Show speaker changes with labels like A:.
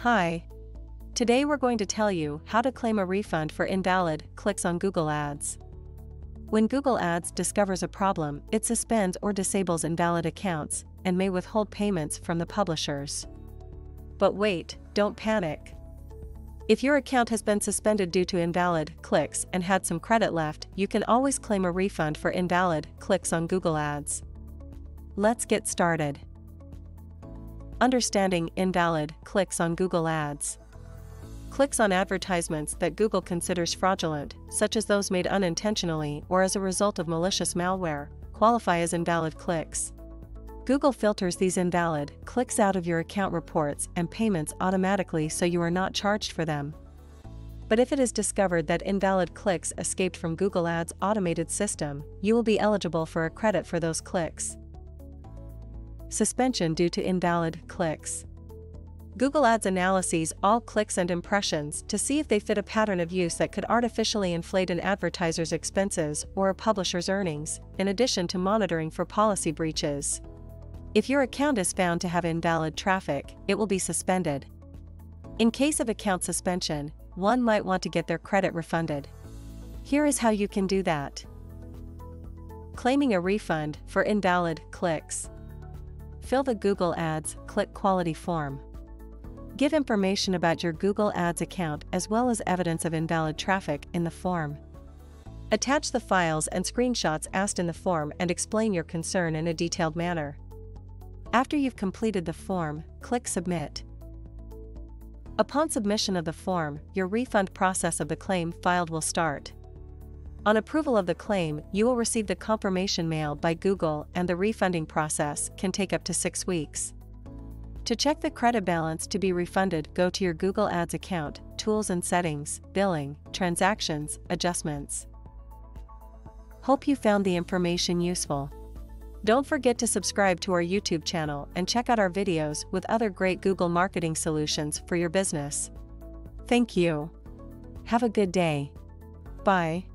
A: Hi. Today we're going to tell you how to claim a refund for invalid clicks on Google Ads. When Google Ads discovers a problem, it suspends or disables invalid accounts and may withhold payments from the publishers. But wait, don't panic. If your account has been suspended due to invalid clicks and had some credit left, you can always claim a refund for invalid clicks on Google Ads. Let's get started. Understanding invalid clicks on Google Ads. Clicks on advertisements that Google considers fraudulent, such as those made unintentionally or as a result of malicious malware, qualify as invalid clicks. Google filters these invalid clicks out of your account reports and payments automatically so you are not charged for them. But if it is discovered that invalid clicks escaped from Google Ads' automated system, you will be eligible for a credit for those clicks. Suspension due to invalid clicks. Google Ads analyses all clicks and impressions to see if they fit a pattern of use that could artificially inflate an advertiser's expenses or a publisher's earnings, in addition to monitoring for policy breaches. If your account is found to have invalid traffic, it will be suspended. In case of account suspension, one might want to get their credit refunded. Here is how you can do that. Claiming a refund for invalid clicks. Fill the Google Ads Click Quality form. Give information about your Google Ads account as well as evidence of invalid traffic in the form. Attach the files and screenshots asked in the form and explain your concern in a detailed manner. After you've completed the form, click Submit. Upon submission of the form, your refund process of the claim filed will start. On approval of the claim, you will receive the confirmation mail by Google and the refunding process can take up to 6 weeks. To check the credit balance to be refunded, go to your Google Ads account, Tools and Settings, Billing, Transactions, Adjustments. Hope you found the information useful. Don't forget to subscribe to our YouTube channel and check out our videos with other great Google marketing solutions for your business. Thank you. Have a good day. Bye.